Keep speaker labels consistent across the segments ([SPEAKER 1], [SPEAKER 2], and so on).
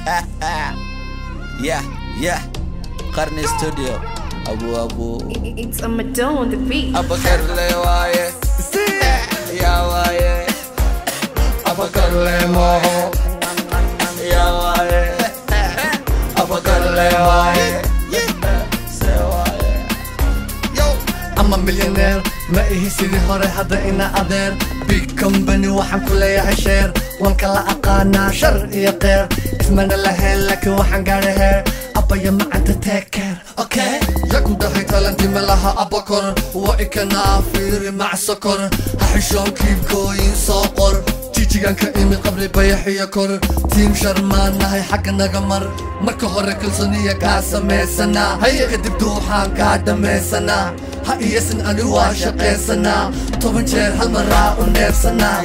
[SPEAKER 1] yeah, yeah. Karni Studio. Abu Abu.
[SPEAKER 2] It's a Madonna on the beat.
[SPEAKER 1] Abakarle waye. Ya waye. Abakarle moho.
[SPEAKER 2] Ya waye. Abakarle waye. I'm a millionaire ما إيه سيدي حوري حدا إنا قدر bikambani waxaan ku leeyahay sheer walka la aqaanaa shar iyo qeer ismana laheen laakiin waxaan gaadhay heer abaya macanta teekeer okay yaku dhahay talanti ma laha abakor wa ikanaa fiiri macsakor ha xishoonkii gooyin soo qor deegaan imi imid qabri bayax iyo kor tiim sharmaan nahay xagga naga mar marka hore kalsooniya kaa samaysanaa haya kadib duuxaan kaa dhammaysanaa ha iyasan ani waa shaqaysanaa toban jeer hal u neebsanaa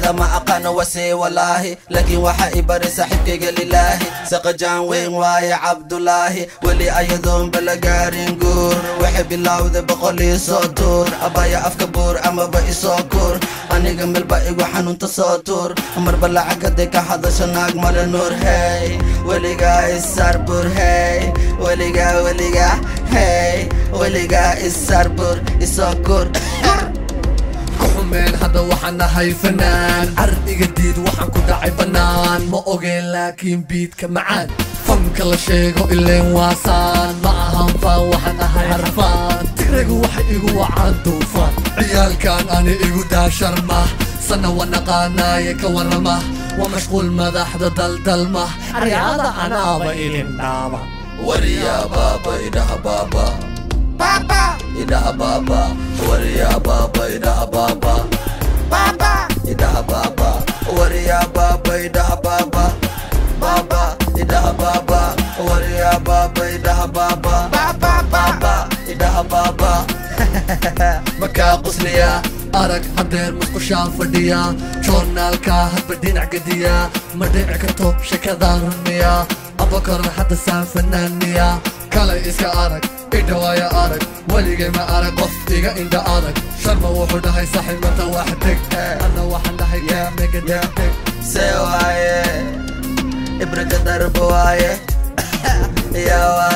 [SPEAKER 1] magaceeda ma aqaano wase walaahi laakiin waxaa i baray saaxiibkayga lilaahi saqajaan weyn waaye cabdulaahi weli ayadoonba la gaarin guur waxay bilowday boqol soo tuur abaya afka buur amaba isoo kuur aniga melba igu xanuunta soo tuur marba lacagade ka hadasho naag male nuur hey weligaa isarbuur hey weligaa weligaa hey weligaa
[SPEAKER 2] isarbuur isoo kuur kulmeen hadda waxaan nahay fanaan carab iga diid waxaan ku dhacay bannaan ma ogeen laakiin biidka macaan fanka la sheego ileen waasaan ma ahan faan waxaan ahay arfaan tigragu waxay igu wacaan duufaan ciyaalkan ani igu daasharma sana wanaqaanaaye ka warama waa mashquul madaxda daldalma aryaada anaaba
[SPEAKER 1] idin dhaaba wariyaa baaba idhaha baaba
[SPEAKER 2] Baba,
[SPEAKER 1] Ida Baba, Waria Baba, Ida
[SPEAKER 2] हबाबा مكابس ليا أرك هدير مسقشان فديا شورنا الكاهب بدين عقديا مدينة شكا شكذا رميا أبكر حتى سان فنانيا كلا إسكا أرك إدوا يا أرك ولي ما أرك وفتيغا إندا أرك شرما وحودا هاي صحي متى واحد دك أنا واحد
[SPEAKER 1] لحي كامي قدك سيواي إبرك دربواي يا واي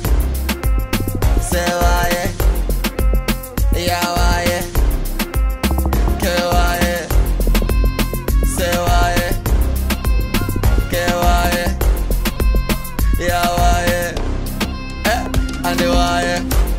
[SPEAKER 2] on the wire.